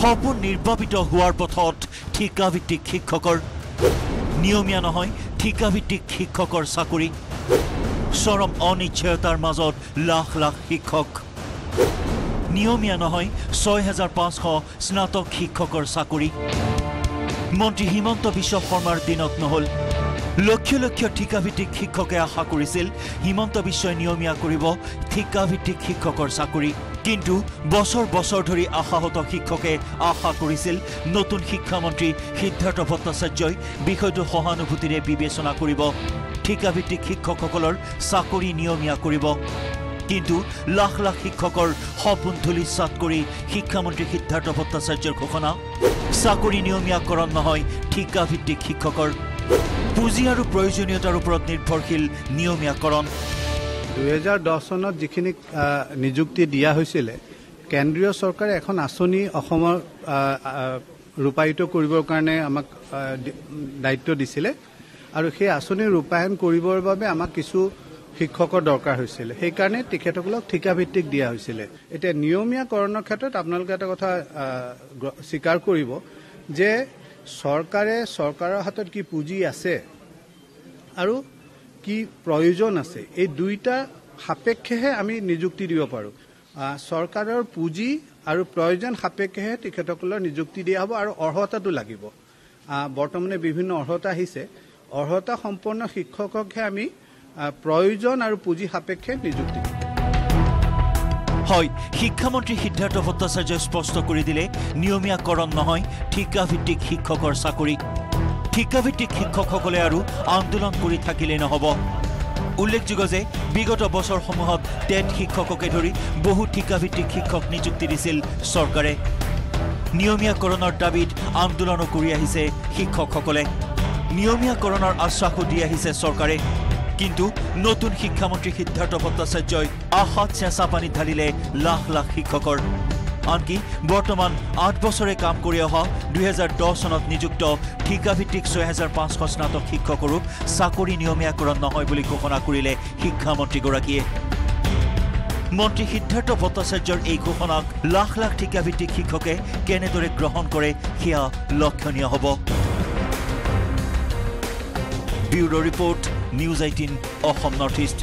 সপোন নিৰ্বাপিত হোৱাৰ পথত ঠিকাভিত্তিক শিক্ষকৰ নিয়মীয়া নহয় ঠিকাভিত্তিক শিক্ষকৰ চাকৰি। চৰম অনিশ্চয়তাৰ মাজত লাখ লাখ শিক্ষক। নিয়মীয়া নহয় ছয় হাজাৰ পাঁচশ স্নাতক শিক্ষকৰ চাকৰি। মন্ত্ৰী হিমন্ত বিশ্ব শৰ্মাৰ দিনত নহ'ল। লক্ষ লক্ষ ঠিকাভিত্তিক শিক্ষকে আশা কৰিছিল হিমন্ত বিশ্বই নিয়মীয়া কৰিব ঠিকাভিত্তিক শিক্ষকৰ চাকৰি। কিন্তু বছৰ বছৰ ধৰি আশাহত শিক্ষকে আশা কৰিছিল নতুন শিক্ষামন্ত্ৰী সিদ্ধাৰ্থ ভট্টাচাৰ্যই বিষয়টো সহানুভূতিৰে বিবেচনা কৰিব ঠিকাভিত্তিক শিক্ষকসকলৰ চাকৰি নিয়মীয়া কৰিব। কিন্তু লাখ লাখ শিক্ষকৰ সপোন ধূলিচাত কৰি শিক্ষামন্ত্ৰী সিদ্ধাৰ্থ ভট্টাচাৰ্যৰ ঘোষণা চাকৰি নিয়মীয়াকৰণ নহয় ঠিকাভিত্তিক শিক্ষকৰ। পুঁজি আৰু প্ৰয়োজনীয়তাৰ ওপৰত নিৰ্ভৰশীল নিয়মীয়াকৰণ। দুহেজাৰ দহ চনত যিখিনি নিযুক্তি দিয়া হৈছিলে কেন্দ্ৰীয় চৰকাৰে এখন আঁচনি অসমৰ ৰূপায়িত কৰিবৰ কাৰণে আমাক দায়িত্ব দিছিলে। আৰু সেই আঁচনি ৰূপায়ণ কৰিবৰ বাবে আমাক কিছু শিক্ষকৰ দৰকাৰ হৈছিলে। সেইকাৰণে তেখেতসকলক ঠিকাভিত্তিক দিয়া হৈছিলে। এতিয়া নিয়মীয়াকৰণৰ ক্ষেত্ৰত আপোনালোকে এটা কথা স্বীকাৰ কৰিব যে চৰকাৰে চৰকাৰৰ হাতত কি পুঁজি আছে আৰু কি প্ৰয়োজন আছে? এই দুইটা সাপেক্ষেহে আমি নিযুক্তি দিব পাৰোঁ। চৰকাৰৰ পুঁজি আৰু প্ৰয়োজন সাপেক্ষেহে তেখেতসকলৰ নিযুক্তি দিয়া হ'ব আৰু অৰ্হতাটো লাগিব। বৰ্তমানে বিভিন্ন অৰ্হতা আহিছে। অৰ্হতা সম্পন্ন শিক্ষককহে আমি প্ৰয়োজন আৰু পুঁজি সাপেক্ষে নিযুক্তি দিম। হয় শিক্ষামন্ত্ৰী সিদ্ধাৰ্থ ভট্টাচাৰ্যই স্পষ্ট কৰি দিলে নিয়মীয়াকৰণ নহয় ঠিকাভিত্তিক শিক্ষকৰ চাকৰি। ঠিকাভিত্তিক শিক্ষকসকলে আৰু আন্দোলন কৰি থাকিলেই নহ'ব। উল্লেখযোগ্য যে বিগত বছৰসমূহত টেট শিক্ষককে ধৰি বহু ঠিকাভিত্তিক শিক্ষক নিযুক্তি দিছিল চৰকাৰে। নিয়মীয়াকৰণৰ দাবীত আন্দোলনো কৰি আহিছে শিক্ষকসকলে। নিয়মীয়াকৰণৰ আশ্বাসো দি আহিছে চৰকাৰে। কিন্তু নতুন শিক্ষামন্ত্ৰী সিদ্ধাৰ্থ ভট্টাচাৰ্যই আশাত চেঁচা পানী ঢালিলে লাখ লাখ শিক্ষকৰ। আনকি বৰ্তমান আঠ বছৰে কাম কৰি অহা দুহেজাৰ দহ চনত নিযুক্ত ঠিকাভিত্তিক ছয় হাজাৰ পাঁচশ স্নাতক শিক্ষকৰো চাকৰি নিয়মীয়াকৰণ নহয় বুলি ঘোষণা কৰিলে শিক্ষামন্ত্ৰীগৰাকীয়ে। মন্ত্ৰী সিদ্ধাৰ্থ ভট্টাচাৰ্যৰ এই ঘোষণাক লাখ লাখ ঠিকাভিত্তিক শিক্ষকে কেনেদৰে গ্ৰহণ কৰে সেয়া লক্ষণীয় হ'ব। Bureau' report News eighteen Assam North East.